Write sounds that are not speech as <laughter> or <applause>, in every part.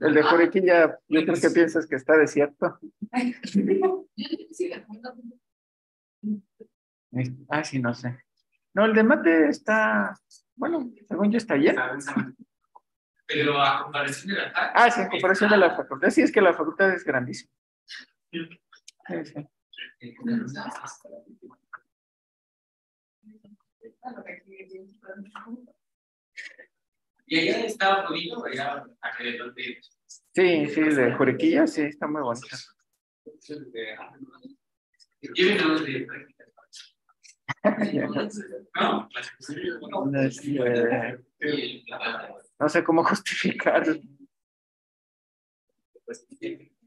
El de Juriquilla, yo creo que piensas que está desierto. <laughs> Ah, sí, no sé. No, el de mate está, bueno, según yo está lleno. Pero a comparación de la facultad. Ah, sí, en comparación de la facultad. Sí, es que la facultad es grandísima. Sí, sí. Y allá estaba bonito, allá alrededor de. Sí, sí, de Juriquilla, sí, está muy bonito. De No, No sé cómo justificar.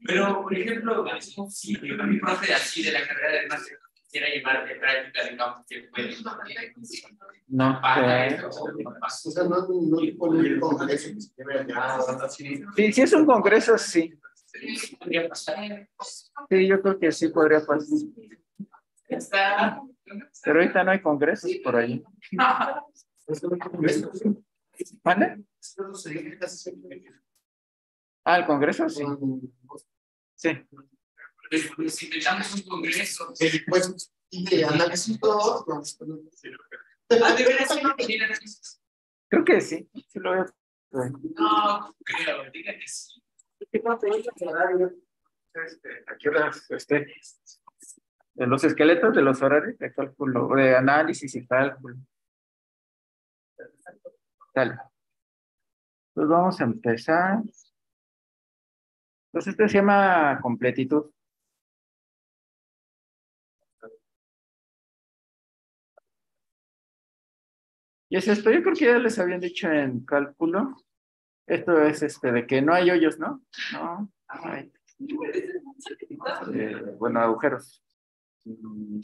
Pero, por ejemplo, sí, yo mi profe así de la carrera de máster quisiera llevar de práctica, digamos, que puede. No. eh, Sí, sí es un congreso, sí. podría pasar. Sí, yo creo que sí podría pasar. Está. Pero ahorita no hay congresos por ahí. ¿Vale? Ah, el congreso, sí. Sí. Pues, Si necesitamos un congreso. Pues, y de análisis todo, pues, de veras, sí, no tienen análisis? Creo que sí. Sí lo veo. No, creo, diga que sí. Este, aquí las, este, de los esqueletos de los horarios de cálculo, de análisis y cálculo. Dale. Pues vamos a empezar. Pues este se llama completitud. Y es esto, yo creo que ya les habían dicho en cálculo. Esto es este de que no hay hoyos, ¿no? No. Eh, bueno, agujeros. Son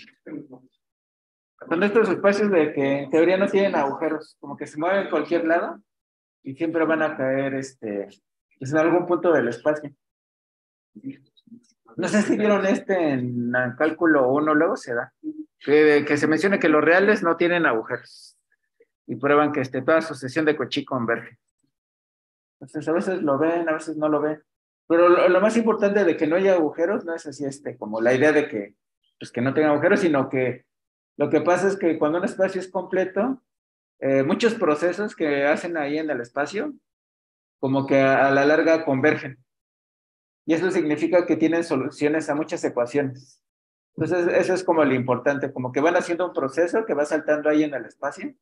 estos espacios de que en teoría no tienen agujeros, como que se mueven en cualquier lado y siempre van a caer este, pues en algún punto del espacio. No sé si vieron este en el cálculo 1, luego se da, que, que se menciona que los reales no tienen agujeros y prueban que este, toda sucesión de Cochi converge. Entonces a veces lo ven, a veces no lo ven. Pero lo, lo, más importante de que no haya agujeros no es así este, como la idea de que, pues, que no tenga agujeros, sino que lo que pasa es que cuando un espacio es completo, eh, muchos procesos que hacen ahí en el espacio, como que a, a la larga convergen. Y eso significa que tienen soluciones a muchas ecuaciones. Entonces, eso es como lo importante, como que van haciendo un proceso que va saltando ahí en el espacio,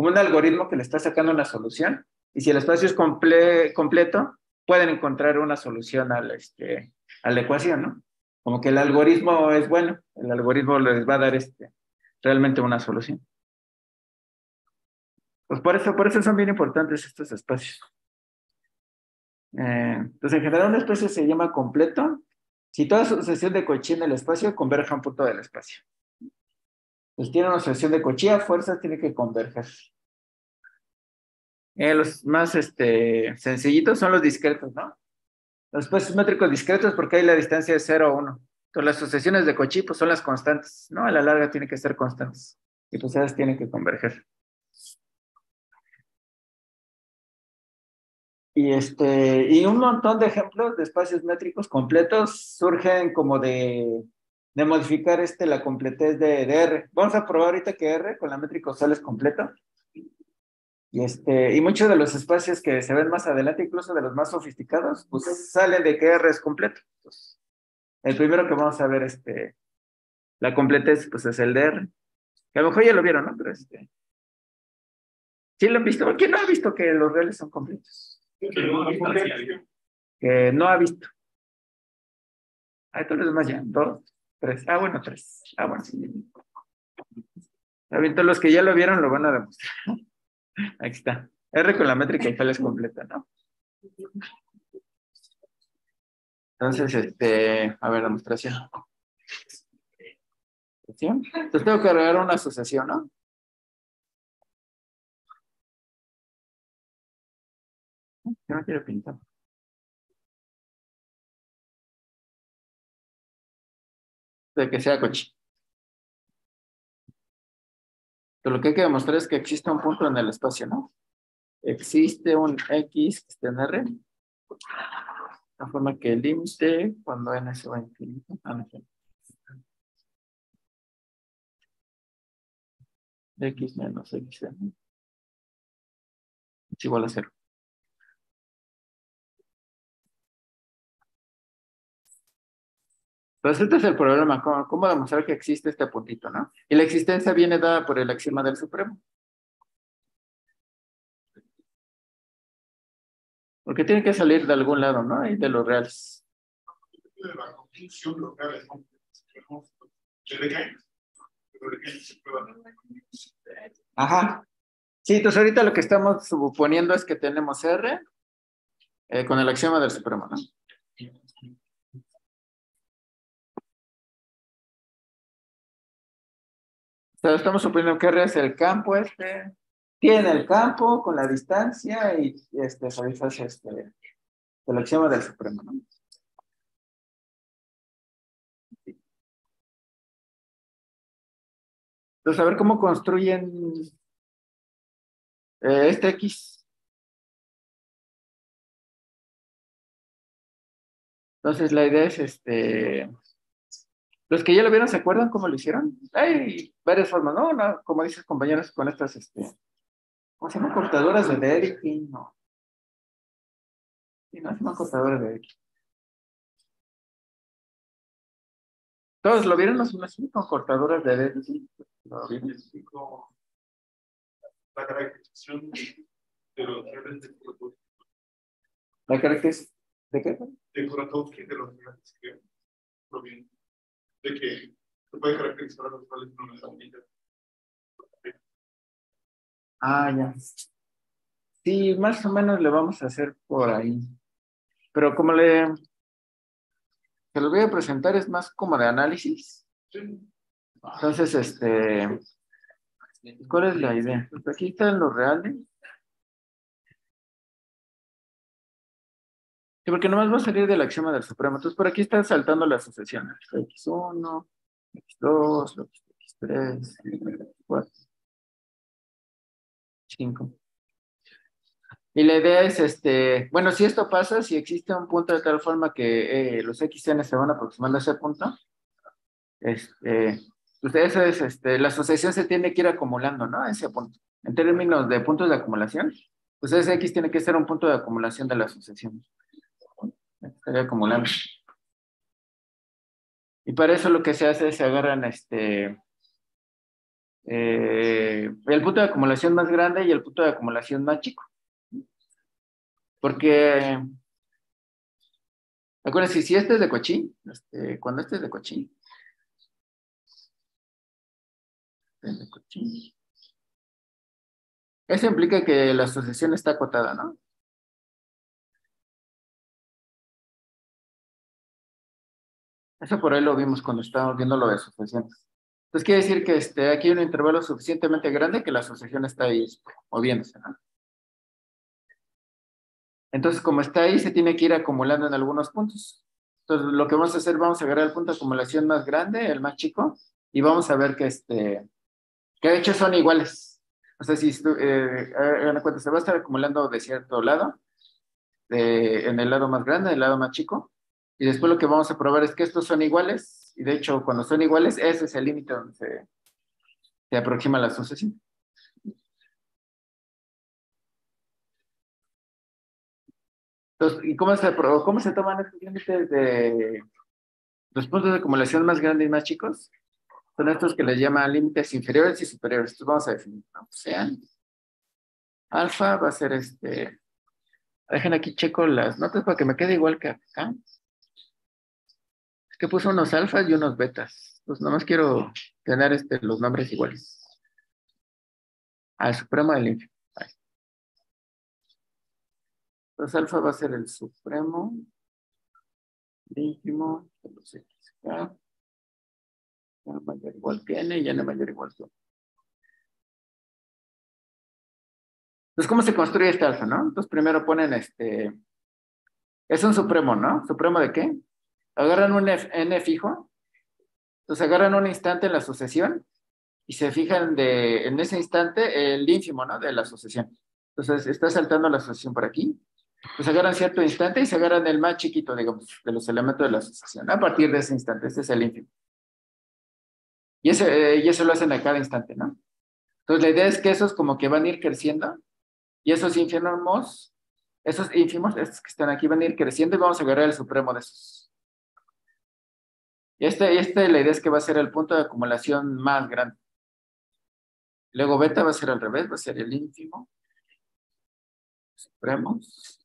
como un algoritmo que le está sacando una solución. Y si el espacio es comple completo, pueden encontrar una solución a la, este, a la ecuación, ¿no? Como que el algoritmo es bueno, el algoritmo les va a dar este, realmente una solución. Pues por eso, por eso son bien importantes estos espacios. Eh, entonces, en general, un espacio se llama completo si toda sucesión de Cauchy en el espacio converge a un punto del espacio. Pues tiene una sucesión de Cauchy a fuerzas, tiene que converger. Eh, los más este, sencillitos son los discretos, ¿no? Los espacios métricos discretos porque hay la distancia de 0 a 1. Entonces las sucesiones de Cauchy pues, son las constantes, ¿no? A la larga tienen que ser constantes. Y pues esas tienen que converger. Y, este, y un montón de ejemplos de espacios métricos completos surgen como de, de modificar este, la completez de, de, R. Vamos a probar ahorita que R con la métrica usual es completo. Y, este, y muchos de los espacios que se ven más adelante, incluso de los más sofisticados, pues salen de que R es completo. Entonces, el primero que vamos a ver, este, la completez, pues es el de R. Que a lo mejor ya lo vieron, ¿no? Pero este. ¿Sí lo han visto? ¿Quién no ha visto que los reales son completos? Que no, que no ha visto. Ahí todos los demás ya. Dos, tres. Ah, bueno, tres. Ah, bueno, sí. Todos los que ya lo vieron lo van a demostrar. <laughs> Aquí está. R con la métrica y es completa, ¿no? Entonces, este, a ver, demostración. Entonces tengo que agregar una asociación, ¿no? Yo no quiero pintar. De que sea coche. Lo que hay que demostrar es que existe un punto en el espacio, ¿no? Existe un X que esté en R La forma que el límite cuando n se va a infinito. Ah, no, x menos x es igual a cero. Entonces, este es el problema, ¿cómo, cómo demostrar que existe este puntito, no? Y la existencia viene dada por el axioma del supremo. Porque tiene que salir de algún lado, ¿no? Y de los reales. Ajá. Sí, entonces ahorita lo que estamos suponiendo es que tenemos R eh, con el axioma del supremo, ¿no? Estamos suponiendo que R es el campo este, tiene el campo con la distancia y este, satisface este, el axioma del supremo, ¿no? Entonces, a ver cómo construyen eh, este X. Entonces, la idea es este. Los que ya lo vieron, ¿se acuerdan cómo lo hicieron? Hay varias formas, ¿no? Una, como dices, compañeros, con estas, este, ¿cómo se llaman? Cortadoras de Derrick, no. Sí, no, se llaman cortadoras de Derrick. ¿Todos lo vieron? ¿Los así con cortadoras de Derrick? ¿Lo vieron? La caracterización de los reales de Kuratowski. ¿La característica de qué? De Kuratowski, de los reales que provienen. De que se puede caracterizar a los reales de una unidad. Ah, ya. Sí, más o menos le vamos a hacer por ahí. Pero como le... Se lo voy a presentar, es más como de análisis. Entonces, este... ¿Cuál es la idea? Pues aquí están los reales. Sí, porque nomás va a salir del axioma del supremo. Entonces, por aquí están saltando las sucesiones. X1, X2, X3, X4, 5. Y la idea es, este, bueno, si esto pasa, si existe un punto de tal forma que eh, los xn se van aproximando a ese punto, este, ustedes, este, la asociación se tiene que ir acumulando, ¿no? A ese punto. En términos de puntos de acumulación, pues ese X tiene que ser un punto de acumulación de la asociación. Acumulando. Y para eso lo que se hace es se agarran este, eh, el punto de acumulación más grande y el punto de acumulación más chico. Porque, acuérdense, si este es de cochín, este, cuando este es de cochín, eso implica que la asociación está acotada, ¿no? Eso por ahí lo vimos cuando estábamos viendo lo de asociaciones. Entonces quiere decir que este, aquí hay un intervalo suficientemente grande que la asociación está ahí moviéndose, ¿no? Entonces, como está ahí, se tiene que ir acumulando en algunos puntos. Entonces, lo que vamos a hacer, vamos a agarrar el punto de acumulación más grande, el más chico, y vamos a ver que este, que de hecho son iguales. O sea, si eh, cuenta, se va a estar acumulando de cierto lado, de, en el lado más grande, el lado más chico, y después lo que vamos a probar es que estos son iguales, y de hecho, cuando son iguales, ese es el límite donde se, aproxima la sucesión. Entonces, ¿y cómo se, cómo se toman estos límites de los puntos de acumulación más grandes y más chicos? Son estos que les llaman límites inferiores y superiores. Entonces vamos a definir. ¿no? O sea, alfa va a ser este. Dejen aquí checo las notas para que me quede igual que acá. Que puso unos alfas y unos betas. Pues nomás quiero tener este, los nombres iguales. Al supremo del infierno. Entonces alfa va a ser el supremo, ínfimo, de los XK, ya mayor igual que n y n mayor igual 1. Entonces, ¿cómo se construye este alfa, no? Entonces, primero ponen este, es un supremo, ¿no? ¿Supremo de qué? Agarran un n fijo, entonces agarran un instante en la sucesión y se fijan de, en ese instante el ínfimo, ¿no? De la sucesión. Entonces, está saltando la sucesión por aquí, pues agarran cierto instante y se agarran el más chiquito, digamos, de los elementos de la asociación, a partir de ese instante, este es el ínfimo. Y, ese, y eso lo hacen a cada instante, ¿no? Entonces la idea es que esos como que van a ir creciendo y esos ínfimos, esos ínfimos, estos que están aquí van a ir creciendo y vamos a agarrar el supremo de esos. Este, este la idea es que va a ser el punto de acumulación más grande. Luego beta va a ser al revés, va a ser el ínfimo. Supremos.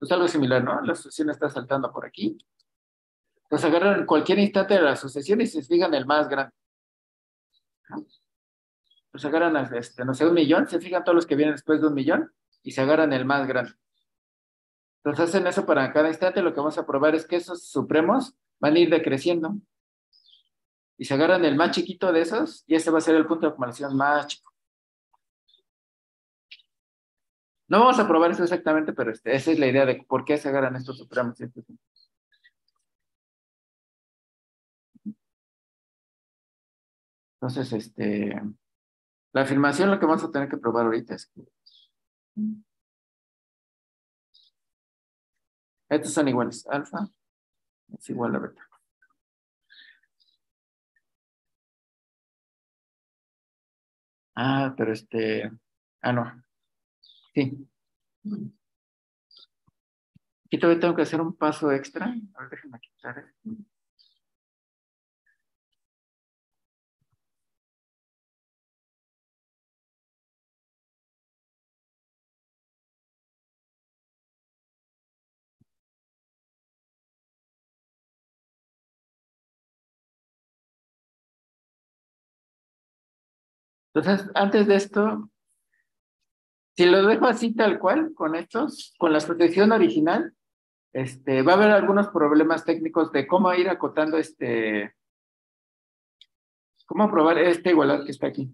Es algo similar, ¿no? La asociación está saltando por aquí. Entonces agarran cualquier instante de la asociación y se fijan el más grande. Pues agarran, este, no sé, un millón, se fijan todos los que vienen después de un millón y se agarran el más grande. Entonces hacen eso para cada instante. Lo que vamos a probar es que esos supremos van a ir decreciendo. Y se agarran el más chiquito de esos y ese va a ser el punto de acumulación más chico. No vamos a probar eso exactamente, pero este, esa es la idea de por qué se agarran estos supremos. Entonces, este, la afirmación lo que vamos a tener que probar ahorita es que estos son iguales. Alfa es igual a beta. Ah, pero este, ah, no. Sí. Aquí todavía tengo que hacer un paso extra. A ver, déjenme quitar esto. Entonces, antes de esto, si lo dejo así tal cual, con estos, con la protección original, este, va a haber algunos problemas técnicos de cómo ir acotando este, cómo probar esta igualdad que está aquí.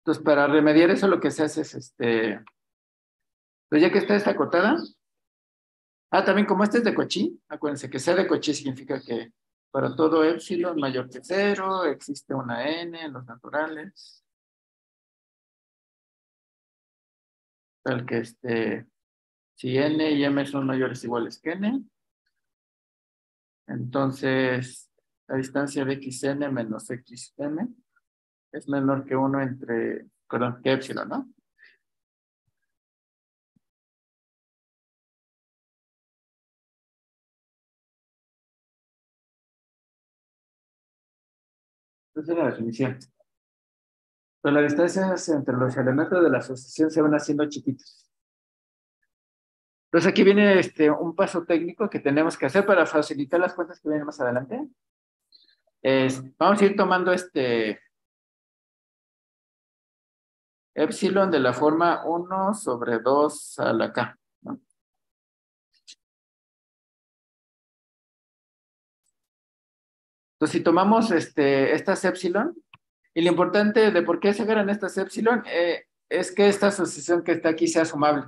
Entonces, para remediar eso, lo que se hace es, este, pues ya que está esta acotada, ah, también como este es de cochí, acuérdense que sea de cochí significa que para todo epsilon mayor que cero, existe una n en los naturales. Tal que este, si n y m son mayores o iguales que n, entonces la distancia de xn menos xm es menor que 1 entre, perdón, que epsilon, ¿no? Esa es la definición. Pero las distancias entre los elementos de la asociación se van haciendo chiquitos. Entonces aquí viene este, un paso técnico que tenemos que hacer para facilitar las cuentas que vienen más adelante. Vamos a ir tomando este epsilon de la forma 1 sobre 2 a la k. Entonces, si tomamos este, estas epsilon, y lo importante de por qué se agarran estas epsilon eh, es que esta asociación que está aquí sea sumable.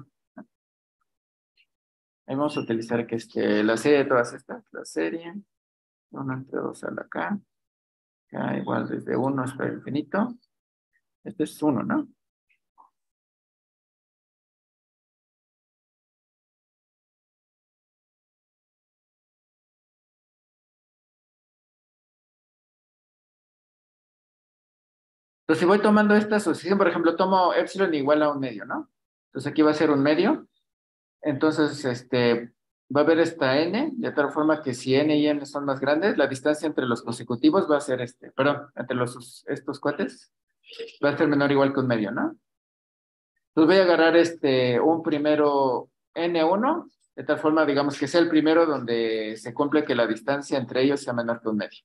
Ahí vamos a utilizar que este, la serie de todas estas, la serie, 1 entre 2 a la k, k igual desde 1 hasta el infinito. Este es 1, ¿no? Entonces, si voy tomando esta asociación, por ejemplo, tomo epsilon igual a un medio, ¿no? Entonces aquí va a ser un medio. Entonces, este, va a haber esta n, de tal forma que si n y n son más grandes, la distancia entre los consecutivos va a ser este, perdón, entre los, estos cuates, va a ser menor igual que un medio, ¿no? Entonces voy a agarrar este, un primero n1, de tal forma, digamos, que sea el primero donde se cumple que la distancia entre ellos sea menor que un medio.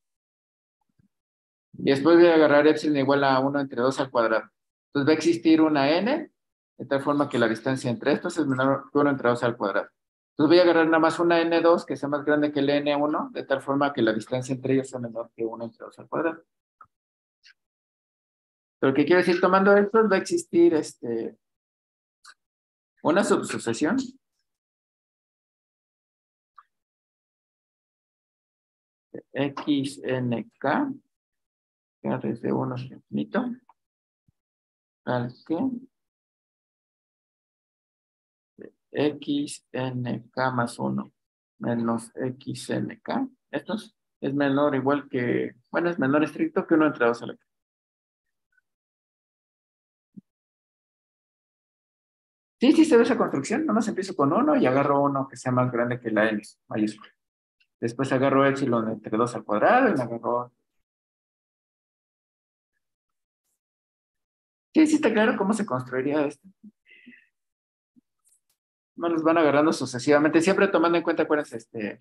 Y después voy a agarrar epsilon igual a 1 entre 2 al cuadrado. Entonces va a existir una n, de tal forma que la distancia entre estos es menor que 1 entre 2 al cuadrado. Entonces voy a agarrar nada más una n2 que sea más grande que el n1, de tal forma que la distancia entre ellos sea menor que 1 entre 2 al cuadrado. Pero que quiero decir, tomando esto, va a existir este, una subsucesión xnk desde 1 hasta infinito, calque xnk más 1 menos xnk. Esto es, es menor igual que, bueno, es menor estricto que 1 entre 2 a la. Sí, sí se ve esa construcción. Nomás empiezo con 1 y agarro uno que sea más grande que la n mayúscula. Después agarro epsilon entre 2 al cuadrado y me agarro... Sí está claro cómo se construiría esto. No los van agarrando sucesivamente, siempre tomando en cuenta cuál es este...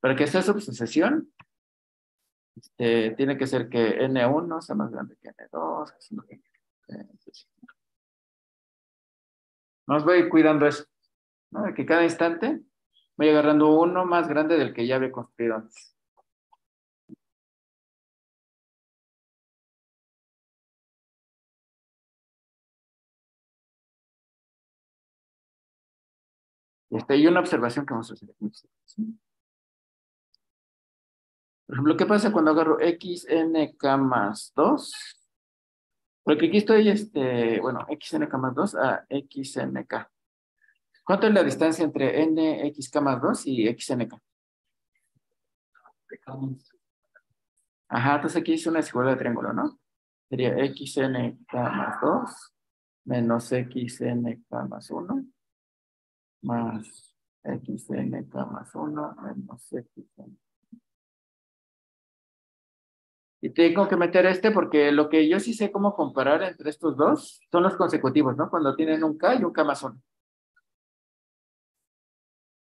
Para que sea subsucesión, este, tiene que ser que N1 sea más grande que N2. Nos voy cuidando eso. ¿no? Que cada instante voy agarrando uno más grande del que ya había construido antes. Este, y una observación que vamos a hacer. Por ejemplo, ¿qué pasa cuando agarro xnk más 2? Porque aquí estoy, este, bueno, xnk más 2 a xnk. ¿Cuánto es la distancia entre nxk más 2 y xnk? Ajá, entonces aquí es una desigualdad de triángulo, ¿no? Sería xnk más 2 menos xnk más 1 más xnk más 1 menos xnk. Y tengo que meter este porque lo que yo sí sé cómo comparar entre estos dos son los consecutivos, ¿no? Cuando tienen un K y un K más 1.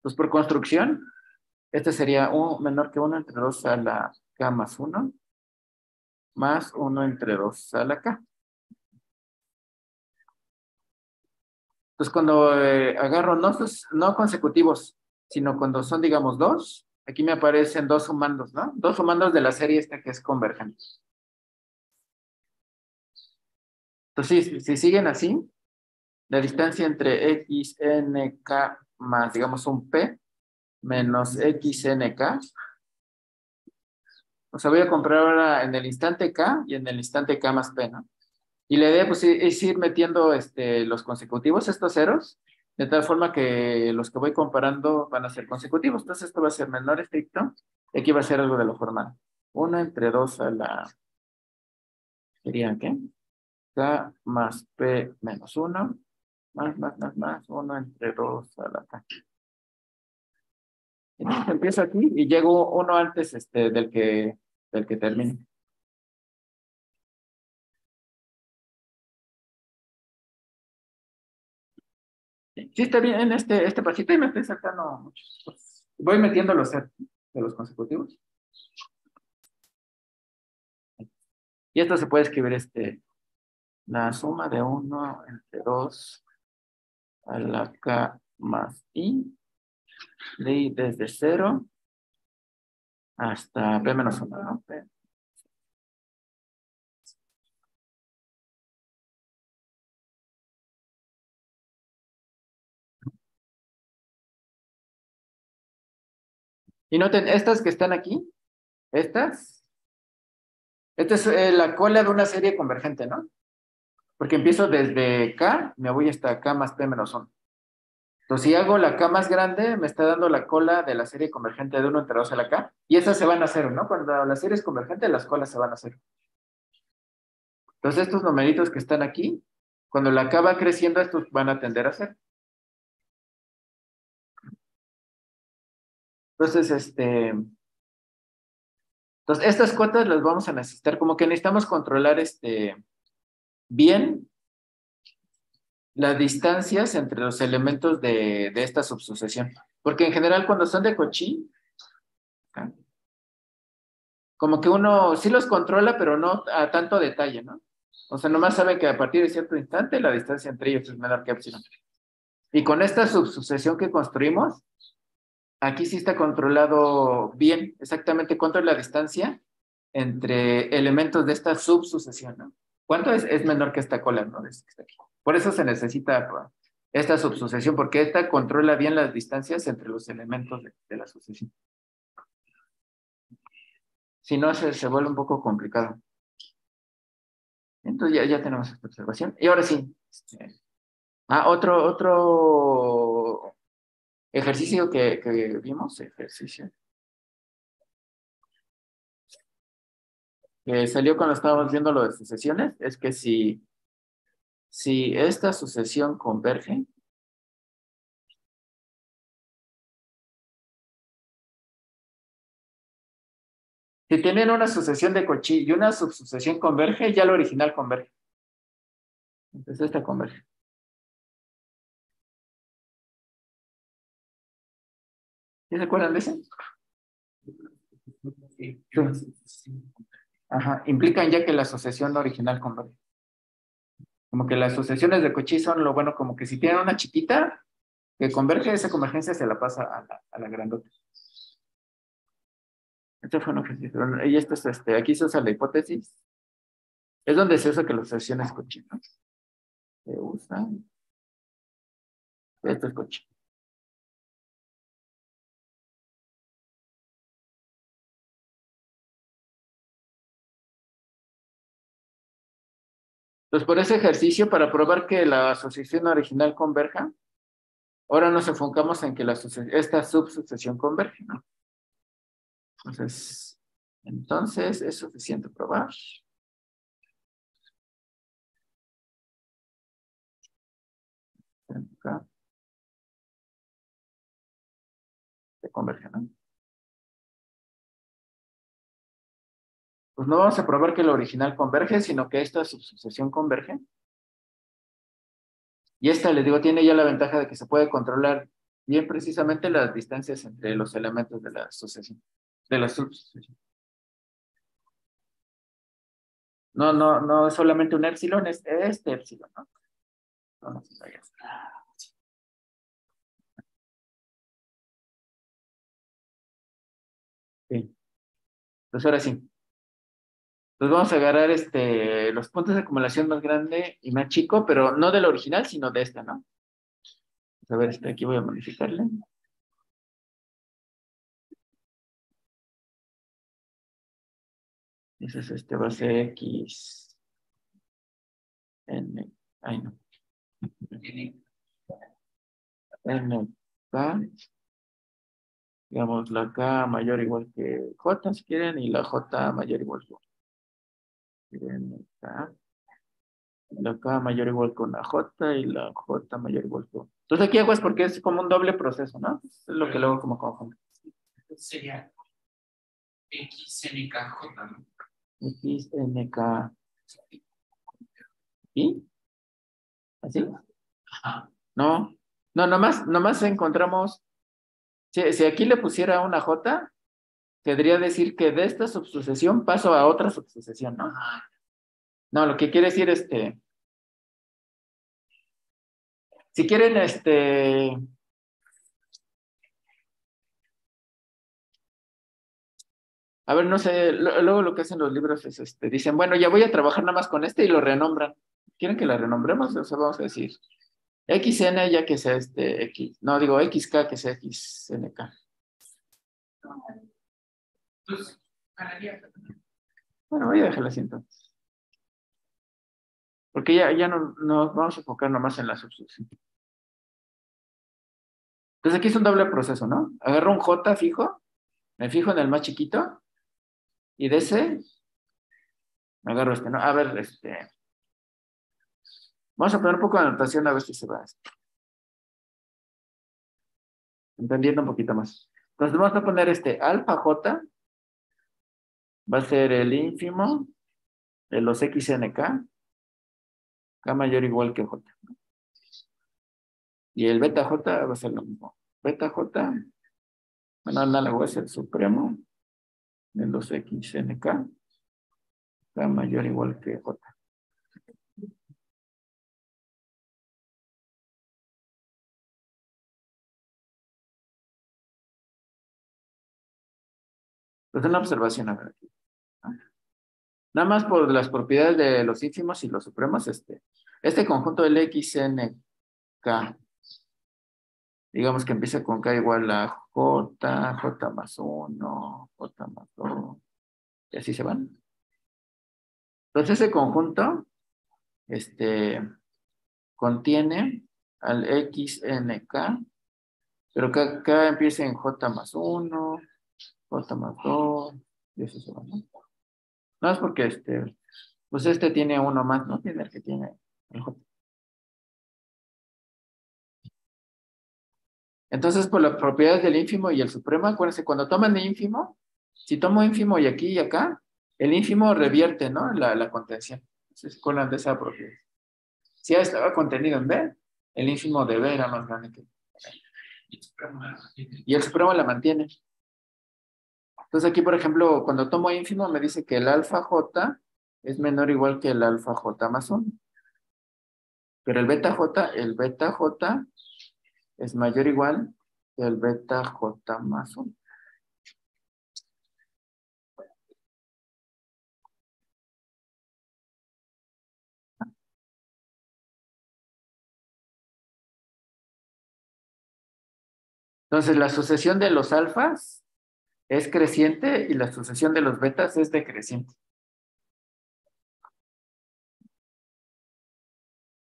Pues por construcción, este sería un menor que 1 entre 2 a la K más 1, más 1 entre 2 a la K. Entonces, cuando eh, agarro no, no consecutivos, sino cuando son, digamos, dos, Aquí me aparecen dos sumandos, ¿no? Dos sumandos de la serie esta que es convergente. Entonces, si, siguen así, la distancia entre x, n, k más, digamos, un p menos x, n, k. O sea, voy a comprar ahora en el instante k y en el instante k más p, ¿no? Y la idea, pues, es ir metiendo este, los consecutivos, estos ceros, de tal forma que los que voy comparando van a ser consecutivos. Entonces esto va a ser menor estricto aquí va a ser algo de lo formal. 1 entre 2 a la... ¿Sería qué? K más P menos 1. Más, más, más, más. 1 entre 2 a la K. Entonces empiezo aquí y llego uno antes este, del, que, del que termine. Sí, está bien este, este pasito y me estoy sacando muchos. Pues, voy metiendo los de los consecutivos. Y esto se puede escribir este, la suma de 1 entre 2 a la k más i, de, desde 0 hasta p menos 1, ¿no? Y noten, estas que están aquí, estas, esta es eh, la cola de una serie convergente, ¿no? Porque empiezo desde K, me voy hasta K más P menos 1. Entonces, si hago la K más grande, me está dando la cola de la serie convergente de 1 entre 2 a la K, y esas se van a cero, ¿no? Cuando la serie es convergente, las colas se van a cero. Entonces, estos numeritos que están aquí, cuando la K va creciendo, estos van a tender a cero. Entonces, este, entonces estas cuotas las vamos a necesitar, como que necesitamos controlar este, bien las distancias entre los elementos de, de esta subsucesión. Porque en general cuando son de Cauchy, como que uno sí los controla, pero no a tanto detalle, ¿no? O sea, nomás sabe que a partir de cierto instante la distancia entre ellos es menor que epsilon. Y con esta subsucesión que construimos, aquí sí está controlado bien exactamente cuánto es la distancia entre elementos de esta subsucesión, ¿no? ¿Cuánto es? Es menor que esta cola, ¿no? Por eso se necesita esta subsucesión, porque esta controla bien las distancias entre los elementos de, la sucesión. Si no, se, se vuelve un poco complicado. Entonces ya, ya tenemos esta observación. Y ahora sí. este, ah, otro, otro ejercicio que, vimos, ejercicio. Que salió cuando estábamos viendo lo de sucesiones, es que si, si esta sucesión converge, Si tienen una sucesión de Cauchy y una subsucesión converge, ya lo original converge. Entonces esta converge. ¿Sí se acuerdan de ese? Ajá, implican ya que la asociación original converge. Como que las sucesiones de Cauchy son lo bueno, como que si tienen una chiquita que converge, esa convergencia se la pasa a la, grandota. Este fue un ejercicio. Y esto es este, aquí se usa la hipótesis. Es donde se usa que las sucesiones Cauchy, ¿no? Se usa. Esto es Cauchy. Entonces, por ese ejercicio, para probar que la asociación original converja, ahora nos enfocamos en que esta subsucesión converge, ¿no? Entonces, entonces es suficiente probar. Se converge, ¿no? Pues no vamos a probar que lo original converge, sino que esta subsucesión converge. Y esta, les digo, tiene ya la ventaja de que se puede controlar bien precisamente las distancias entre los elementos de la sucesión, de la subsucesión. No, no, no es solamente un epsilon, es este epsilon, ¿no? Vaya. Sí. Entonces ahora sí. Entonces vamos a agarrar este, los puntos de acumulación más grande y más chico, pero no del original, sino de esta, ¿no? A ver, este, aquí voy a modificarle. Ese es este, va a ser X. N. Ay, no. N. K. Digamos, la K mayor igual que J, si quieren, y la J mayor igual que N. K. La K mayor igual que una J y la J mayor igual una. Entonces aquí hago es porque es como un doble proceso, ¿no? Es lo que luego como conjunto. Sería XNKJ, ¿no? X, N, K. ¿Y? ¿Así? Ajá. No, no, nomás, nomás encontramos, si, si aquí le pusiera una J, querría decir que de esta subsucesión paso a otra subsucesión, ¿no? No, lo que quiere decir, este, si quieren, este, a ver, no sé, lo- luego lo que hacen los libros es, este, dicen, bueno, ya voy a trabajar nada más con este y lo renombran. ¿Quieren que la renombremos? O sea, vamos a decir, XN ya que sea este X, no, digo XK que sea XNK. Bueno, voy a dejarla así entonces. Porque ya, ya no, no vamos a enfocar nomás en la subsucción. Entonces aquí es un doble proceso, ¿no? Agarro un J fijo, me fijo en el más chiquito, y de ese me agarro este, ¿no? A ver, este. Vamos a poner un poco de anotación a ver si se va. Entendiendo un poquito más. Entonces vamos a poner este alfa J, va a ser el ínfimo de los XNK, K mayor o igual que J. Y el beta J va a ser lo mismo. Beta J, bueno, análogo es el supremo de los XNK, K mayor o igual que J. Pues una observación a. Nada más por las propiedades de los ínfimos y los supremos, este, este conjunto del XNK, digamos que empieza con K igual a J, J más 1, J más 2, y así se van. Entonces ese conjunto este, contiene al XNK, pero que acá empieza en J más 1, J más 2, y eso se va, ¿no? Es porque este, pues este tiene uno más, ¿no? Tiene el que tiene el J. Entonces, por las propiedades del ínfimo y el supremo, acuérdense, cuando toman el ínfimo, si tomo ínfimo y aquí y acá, el ínfimo revierte, ¿no? La, la contención. Entonces, con la de esa propiedad. Si ya estaba contenido en B, el ínfimo de B era más grande que Y el supremo la mantiene. Entonces aquí, por ejemplo, cuando tomo ínfimo me dice que el alfa J es menor o igual que el alfa J más 1. Pero el beta J, el beta J es mayor o igual que el beta J más 1. Entonces, la sucesión de los alfas es creciente y la sucesión de los betas es decreciente.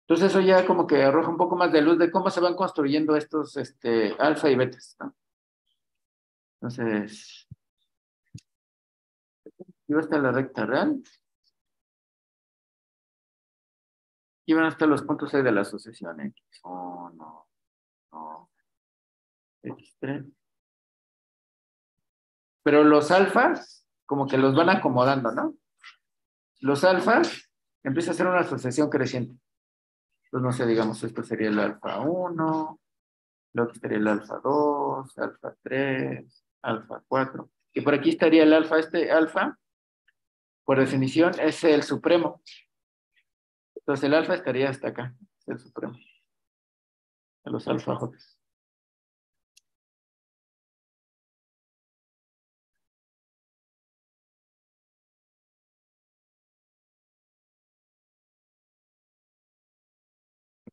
Entonces eso ya como que arroja un poco más de luz de cómo se van construyendo estos este, alfa y betas. ¿no? Entonces, aquí va a estar la recta real. Aquí van a estar los puntos ahí de la sucesión. X1, no, X3. Pero los alfas, como que los van acomodando, ¿no? Los alfas empieza a ser una sucesión creciente. Pues no sé, digamos, esto sería el alfa 1, lo otro sería el alfa 2, alfa 3, alfa 4. Y por aquí estaría el alfa, este alfa, por definición, es el supremo. Entonces el alfa estaría hasta acá, es el supremo. De los alfa J.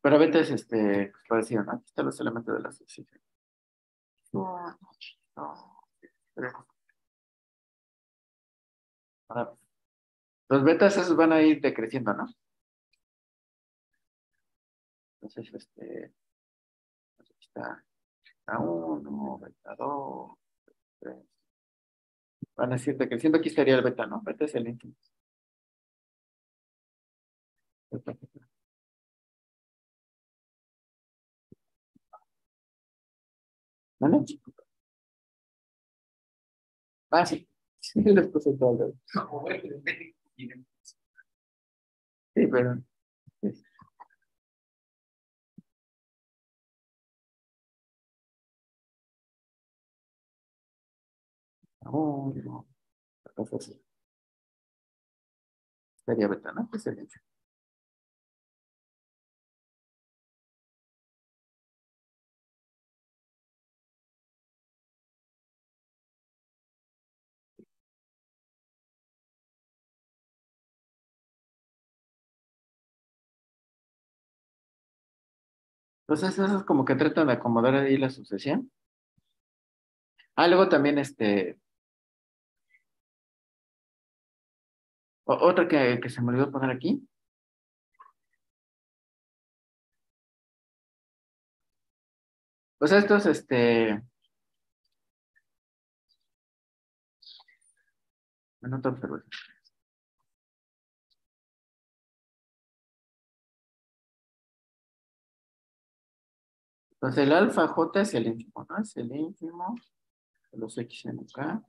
Pero a veces, este, pues, parecido, ¿no? Aquí están los elementos de la sucesión. Los betas esos van a ir decreciendo, ¿no? Entonces, este, aquí está beta 1, beta 2, beta 3. Van a ir decreciendo. Aquí estaría el beta, ¿no? Beta es el íntimo. ¿Vale? Ah, sí. Sí, les puse todo. Sí, pero. sí. Oh, no. Beta, ¿no? ¿Qué Entonces, eso es como que tratan de acomodar ahí la sucesión. Ah, luego también este. Otra que, que se me olvidó poner aquí. Pues estos, este. Bueno, otra observación. Entonces el alfa J es el ínfimo, ¿no? Es el ínfimo de los X en K.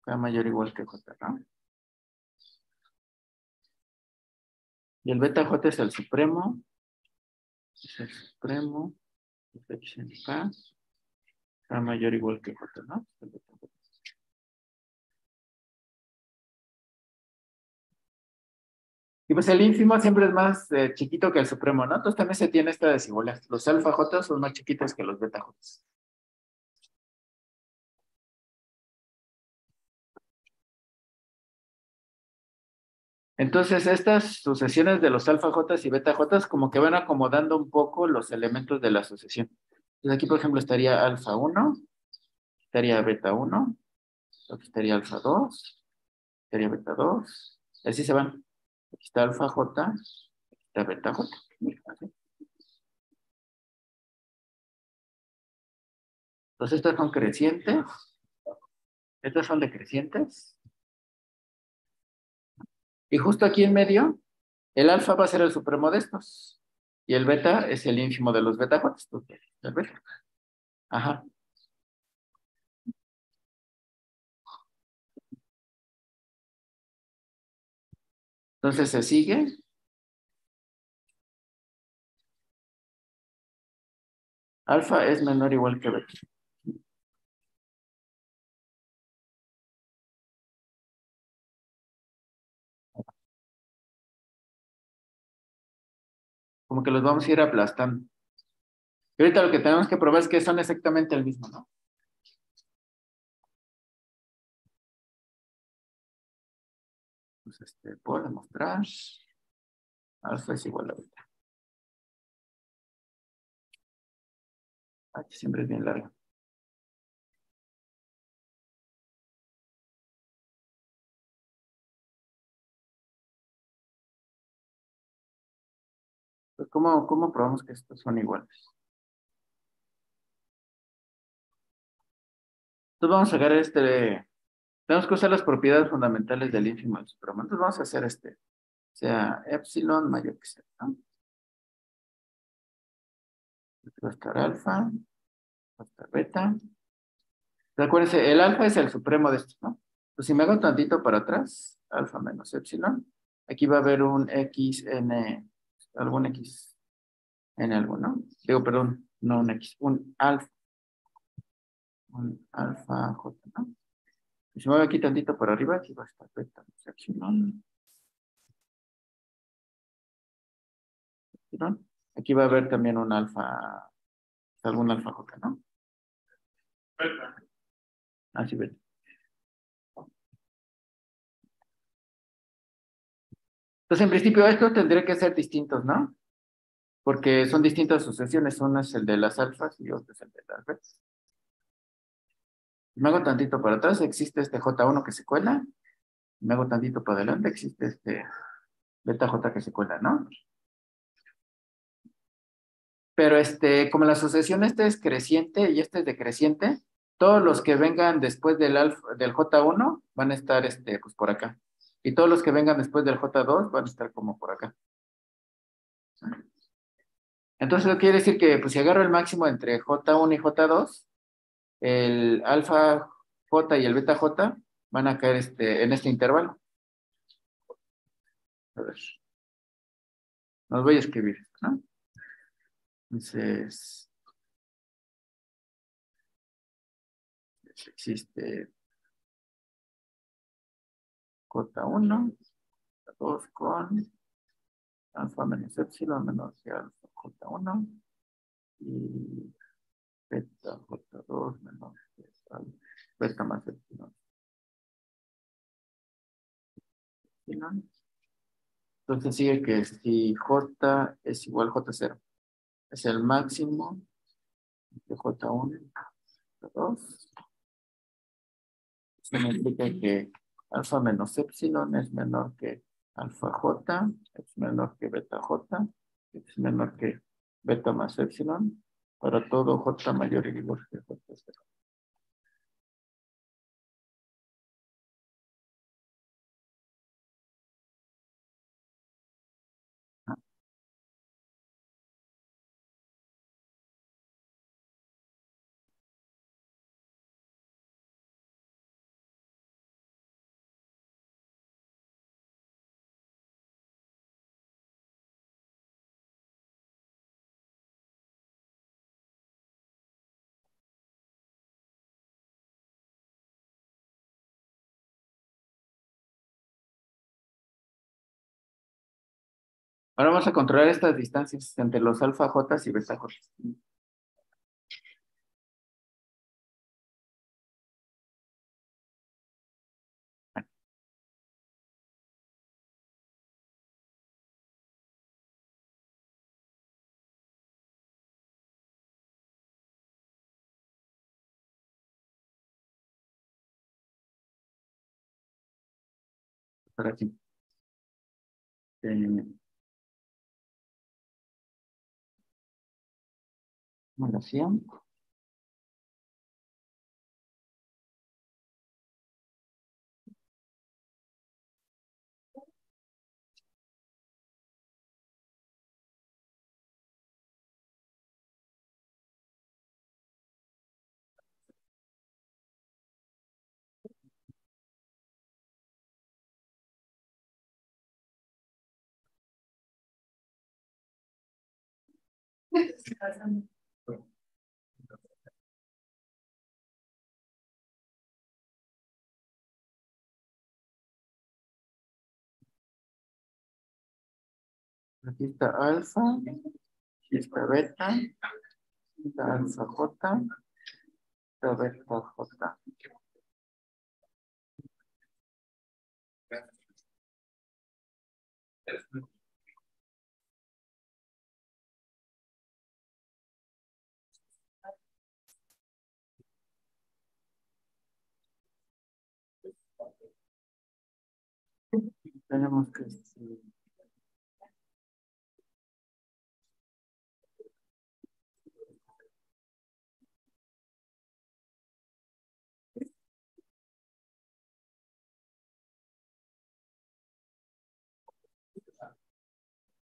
K mayor o igual que J, ¿no? Y el beta J es el supremo. Es el supremo. de X en K. K mayor o igual que J, ¿no? El beta J. Y pues el ínfimo siempre es más eh, chiquito que el supremo, ¿no? Entonces también se tiene esta desigualdad. Los alfa J son más chiquitos que los beta J. Entonces, estas sucesiones de los alfa J y beta J como que van acomodando un poco los elementos de la sucesión. Entonces, aquí, por ejemplo, estaría alfa 1, estaría beta 1, aquí estaría alfa 2, estaría beta 2, así se van. Aquí está alfa J, aquí esta beta J. Entonces estas son crecientes. Estas son decrecientes. Y justo aquí en medio, el alfa va a ser el supremo de estos. Y el beta es el ínfimo de los beta J. Ajá. Entonces se sigue. Alfa es menor o igual que beta. Como que los vamos a ir aplastando. Ahorita lo que tenemos que probar es que son exactamente el mismo, ¿no? Pues este, puedo demostrar. Alfa es igual a beta. Siempre es bien larga. Pues, ¿cómo, ¿Cómo probamos que estos son iguales? Entonces vamos a sacar este, tenemos que usar las propiedades fundamentales del ínfimo del supremo. Entonces vamos a hacer este, sea epsilon mayor que z, ¿no? va a estar alfa, va a estar beta. Acuérdense, el alfa es el supremo de esto, ¿no? Pues si me hago tantito para atrás, alfa menos epsilon, aquí va a haber un x n, algún x n algo, ¿no? Digo, perdón, no un x, un alfa. Un alfa j, ¿no? Si me voy aquí tantito para arriba, aquí va a estar beta epsilon. Epsilon. Aquí va a haber también un alfa, algún alfa j, ¿no? Beta. Ah, sí, beta. Entonces, en principio, estos tendrían que ser distintos, ¿no? Porque son distintas sucesiones. Uno es el de las alfas y otro es el de las betas. Me hago tantito para atrás, existe este J1 que se cuela. Me hago tantito para adelante, existe este beta J que se cuela, ¿no? Pero este, como la sucesión este es creciente y este es decreciente, todos los que vengan después del, alfa, del J1 van a estar este, pues por acá. Y todos los que vengan después del J2 van a estar como por acá. Entonces, eso quiere decir que pues, si agarro el máximo entre J1 y J2, el alfa J y el beta J van a caer este, en este intervalo. A ver. Nos voy a escribir, ¿no? Entonces, existe J1, J2 con alfa menos epsilon menos alfa J1 y beta J2 menos beta más epsilon. Entonces sigue que si J es igual a J0 es el máximo de J1, J2. Eso significa que alfa menos epsilon es menor que alfa J, es menor que beta J, es menor que beta más epsilon, para todo J mayor y igual J0. Ahora vamos a controlar estas distancias entre los alfa J y beta J. Simulación. <laughs> Aquí está alfa, aquí está beta, está alfa J, está beta J.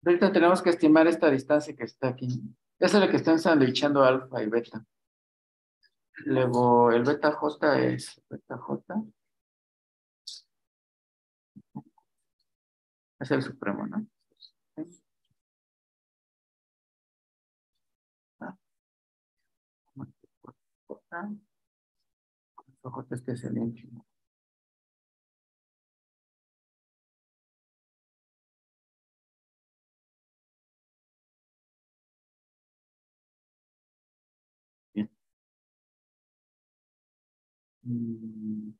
Ahorita tenemos que estimar esta distancia que está aquí. Esa es la que están sandwichando alfa y beta. Luego el beta J es beta J. Es el supremo, ¿no? J. J este es el ínfimo. Mm.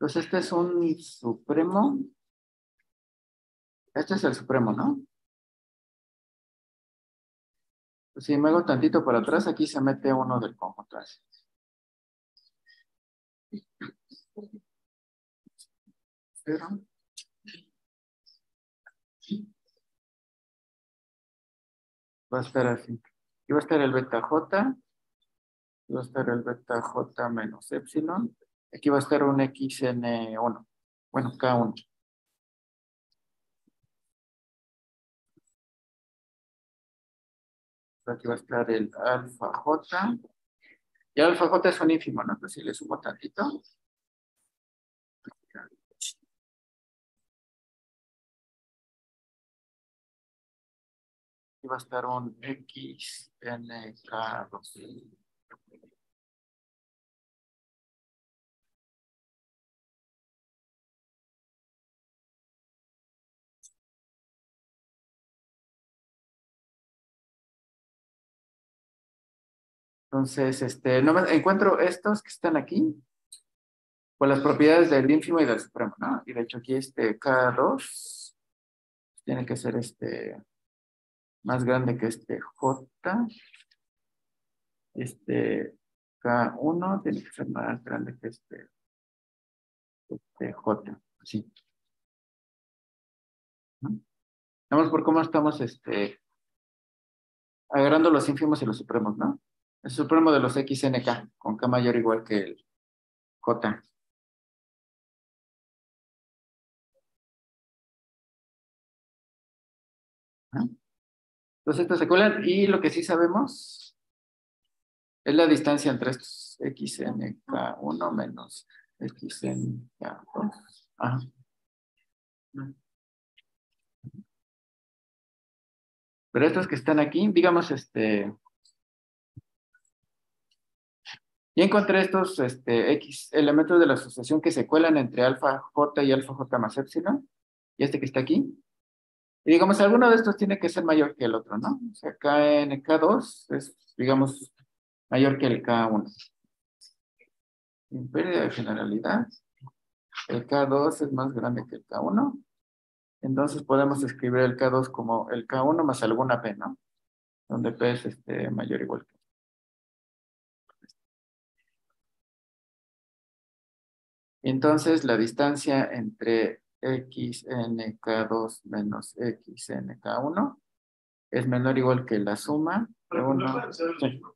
Entonces este es un supremo. Este es el supremo, ¿no? Pues si me hago tantito para atrás, aquí se mete uno del conjunto. Pero, va a estar así. Y va a estar el beta J. Va a estar el beta J menos epsilon. Aquí va a estar un XN1. Bueno, K1. Aquí va a estar el alfa J. Y alfa J es un ínfimo, ¿no? Entonces si le sumo tantito. Va a estar un XNK2. Entonces, este, no me, encuentro estos que están aquí con las propiedades del ínfimo y del supremo, ¿no? Y de hecho aquí este K2 tiene que ser este más grande que este J. Este K1 tiene que ser más grande que este, este J. Así. Vamos por cómo estamos este, agarrando los ínfimos y los supremos, ¿no? El supremo de los XNK, con K mayor igual que el J. Entonces estos se cuelan y lo que sí sabemos es la distancia entre estos xnk1 menos xnk2. Ajá. Pero estos que están aquí, digamos, este... Ya encontré estos este, X elementos de la asociación que se cuelan entre alfa J y alfa J más epsilon. Y este que está aquí. Y digamos, alguno de estos tiene que ser mayor que el otro, ¿no? O sea, en K2 es, digamos, mayor que el K1. En pérdida de generalidad, el K2 es más grande que el K1. Entonces podemos escribir el K2 como el K1 más alguna P, ¿no? Donde P es este, mayor o igual que. Entonces, la distancia entre xnk2 menos xnk1 es menor o igual que la suma de Pero no 1. puede ser el mismo.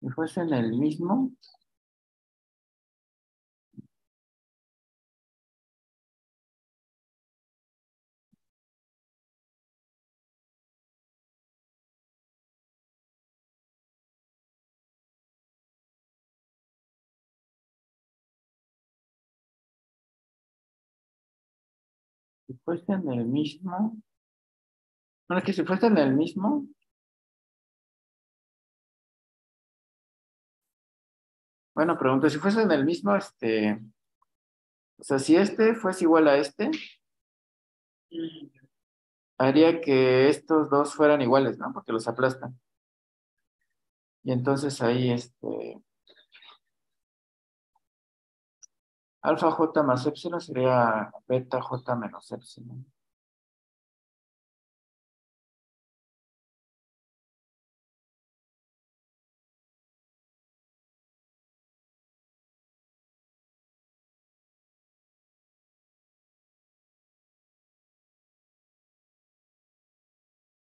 Si fuesen el mismo, si fuesen el mismo, no es que si fuesen el mismo, bueno, pregunto, si fuesen el mismo, este, o sea, si este fuese igual a este, haría que estos dos fueran iguales, ¿no? Porque los aplastan. Y entonces ahí, este, alfa j más epsilon sería beta j menos epsilon.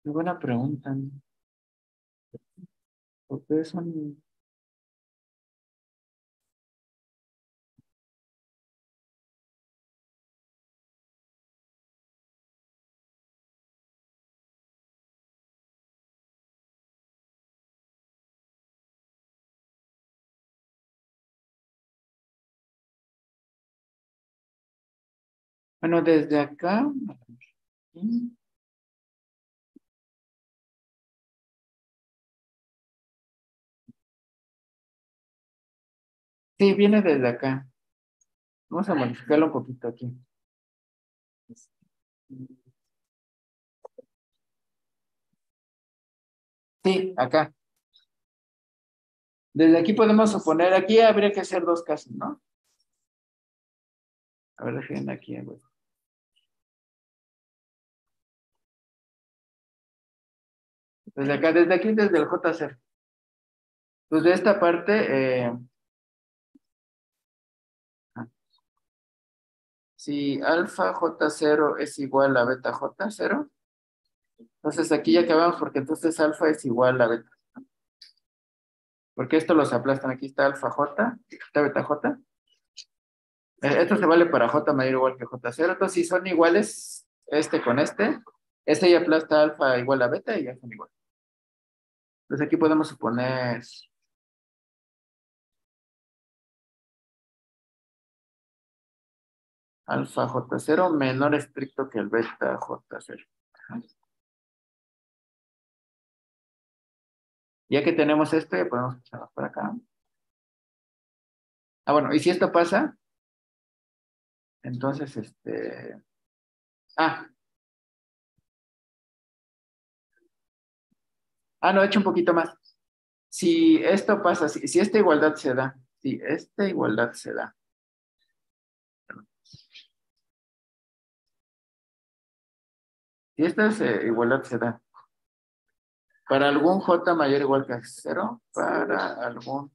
Buena pregunta. ¿no? Son Bueno, desde acá. ¿sí? Viene desde acá. Vamos a modificarlo un poquito aquí. Sí, acá. Desde aquí podemos suponer, aquí habría que hacer dos casos, ¿no? A ver, dejen aquí. a Desde acá, desde aquí, desde el J0. Pues de esta parte, eh, si alfa J0 es igual a beta J0, entonces aquí ya acabamos porque entonces alfa es igual a beta. Porque esto los aplastan. Aquí está alfa J, está beta J. Eh, Esto se vale para J mayor igual que J0. Entonces, si son iguales este con este, este ya aplasta alfa igual a beta y ya son iguales. Entonces aquí podemos suponer alfa J0 menor estricto que el beta J0. Ajá. Ya que tenemos esto, ya podemos pasarnos por acá. Ah, bueno, y si esto pasa, entonces, este... Ah. Ah, no, hecho un poquito más. Si esto pasa, si, esta igualdad se da, si esta igualdad se da, si esta es, eh, igualdad se da, para algún j mayor igual que 0, para algún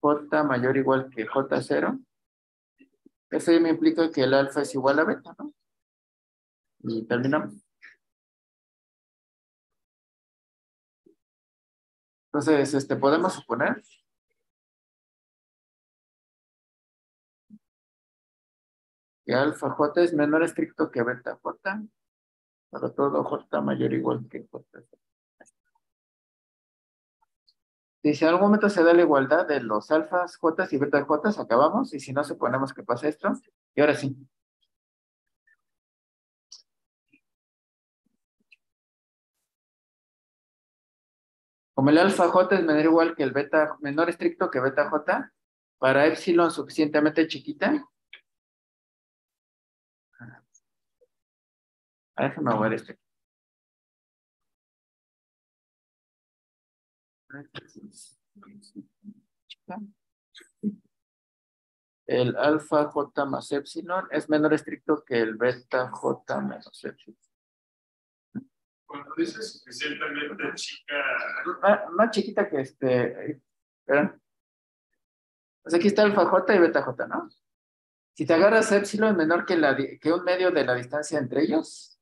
j mayor igual que j0, eso me implica que el alfa es igual a beta, ¿no? Y terminamos. Entonces, este, podemos suponer que alfa j es menor estricto que beta j, para todo j mayor o igual que j. Si en algún momento se da la igualdad de los alfas j y beta j, acabamos, y si no, suponemos que pasa esto, y ahora sí. Como el alfa j es menor igual que el beta, menor estricto que beta j, para epsilon suficientemente chiquita. Déjame ver este. El alfa j más epsilon es menor estricto que el beta j menos epsilon. Cuando dices suficientemente chica, Más, más chiquita que este, ¿verdad? Pues aquí está alfa j y beta j, ¿no? Si te agarras epsilon menor que, la, que un medio de la distancia entre ellos,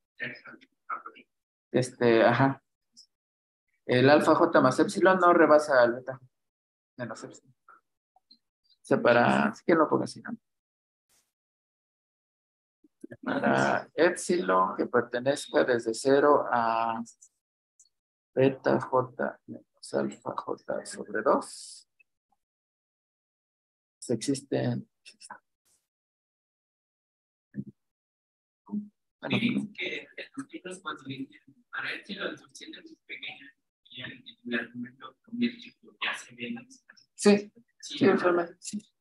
este, ajá, el alfa j más epsilon no rebasa al beta menos epsilon. O sea, para, así que lo pongo así, ¿no? Para epsilon que pertenezca desde 0 a beta j menos alfa j sobre 2. Existen. Bueno, que los cuando para epsilon suficiente muy pequeño y el argumento ya se ven Sí, sí, sí.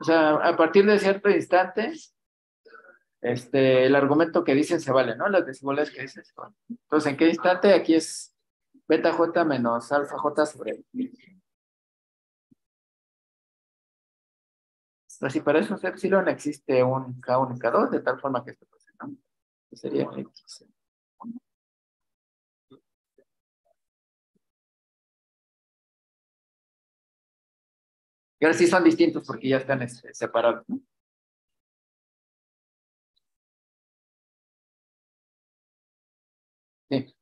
O sea, a partir de cierto instante, este, el argumento que dicen se vale, ¿no? Las desigualdades que dicen se valen. Entonces, ¿en qué instante? Aquí es beta j menos alfa j sobre Así para esos epsilon existe un K1 y K2 de tal forma que esto pase, ¿no? Sería X. Y ahora sí son distintos porque ya están este, separados, ¿no? Sí.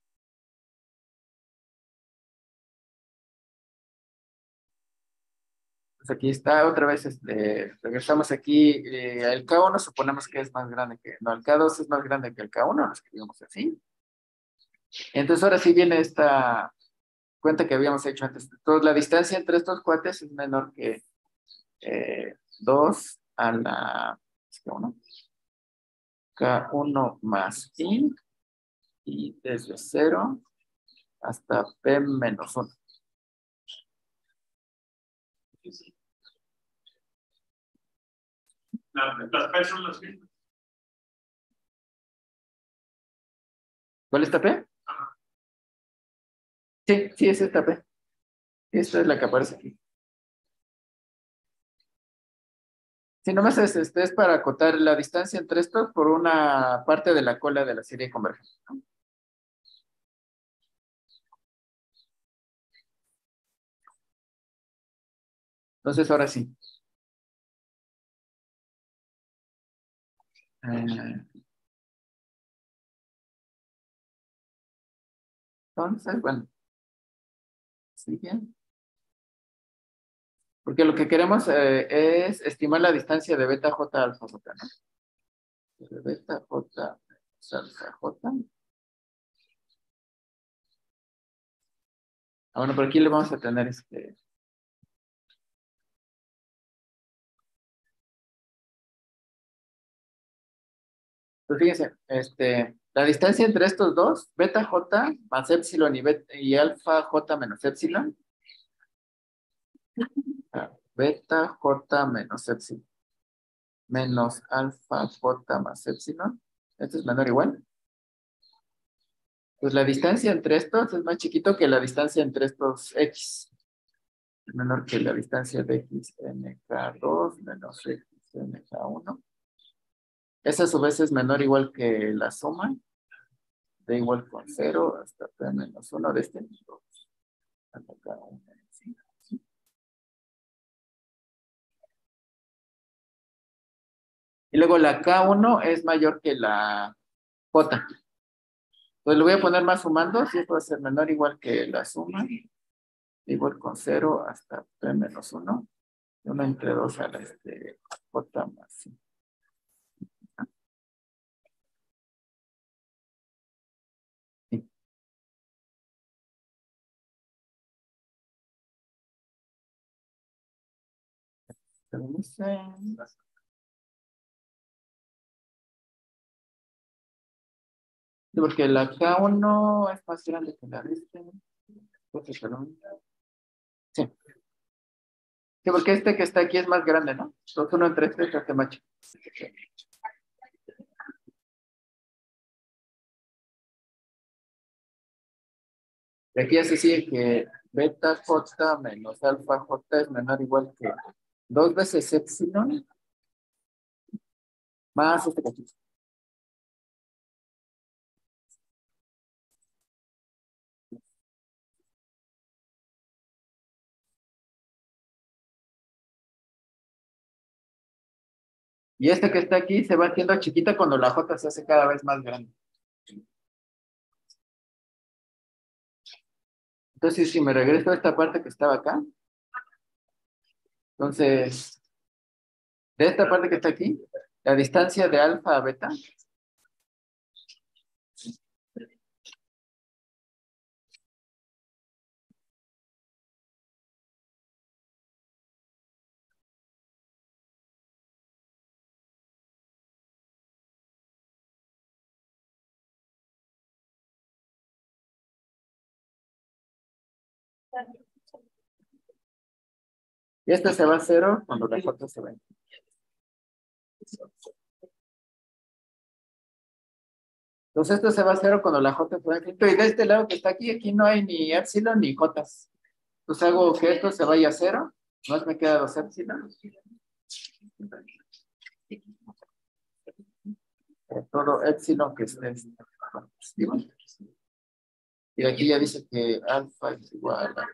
Pues aquí está otra vez, este, regresamos aquí, eh, el K1 suponemos que es más grande que, no, el K2 es más grande que el K1, lo escribimos así. Entonces ahora sí viene esta cuenta que habíamos hecho antes. Entonces, la distancia entre estos cuates es menor que 2 eh, a la K1. K1 más I y desde 0 hasta P menos 1. Las P son las mismas. ¿Cuál es esta P? Sí, sí, es esta P. Esta es la que aparece aquí. Sí, nomás es, este, es para acotar la distancia entre estos por una parte de la cola de la serie convergente. Entonces, ahora sí. Eh, entonces, bueno. ¿Sí bien? Porque lo que queremos eh, es estimar la distancia de beta j alfa j, ¿no? De beta j alfa j. Ah, bueno, por aquí le vamos a tener este. Pues fíjense, este, la distancia entre estos dos, beta j más epsilon y, alfa j menos epsilon, beta j menos epsilon menos alfa j más epsilon. Esto es menor o igual. Pues la distancia entre estos es más chiquito que la distancia entre estos x. Menor que la distancia de x nk2 menos x nk1. Esa a su vez es menor igual que la suma de igual con 0 hasta p menos 1 de este. Hasta acá 1. Y luego la K1 es mayor que la J. Entonces lo voy a poner más sumando, si esto va a ser menor igual que la suma, igual con 0 hasta P menos 1, 1 entre 2 a la este, J más 5. Porque la K1 es más grande que la de este. Sí. Sí, porque este que está aquí es más grande, ¿no? Entonces uno entre este es macho. Y aquí ya se sigue que beta j menos alfa j es menor igual que 2 veces epsilon más este cachito. Y este que está aquí se va haciendo chiquita cuando la J se hace cada vez más grande. Entonces, si me regreso a esta parte que estaba acá, entonces, de esta parte que está aquí, la distancia de alfa a beta Y este se va a cero cuando la J se va. Entonces esto se va a cero cuando la J se va Y de este lado que está aquí, aquí no hay ni epsilon ni J. Entonces hago que esto se vaya a cero. Más me queda dos epsilon. Todo epsilon que esté. Y aquí ya dice que alfa es igual a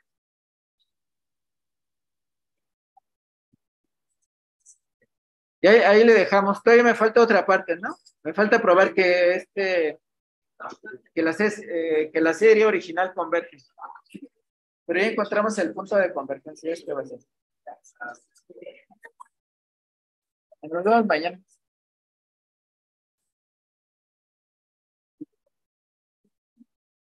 Y ahí, le dejamos. Todavía me falta otra parte, ¿no? Me falta probar que este, que la, eh, que la serie original converge. Pero ya encontramos el punto de convergencia. Este va a ser. Nos vemos mañana.